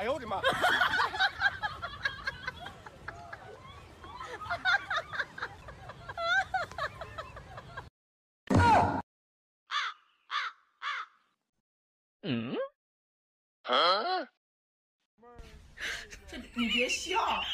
哎呦我的妈！嗯？啊？这你别笑。